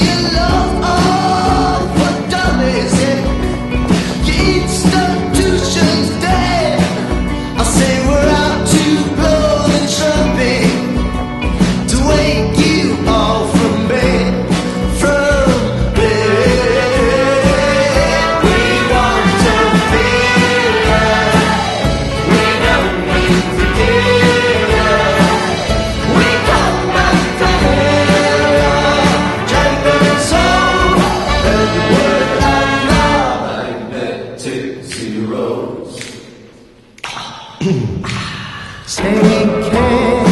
you. Up your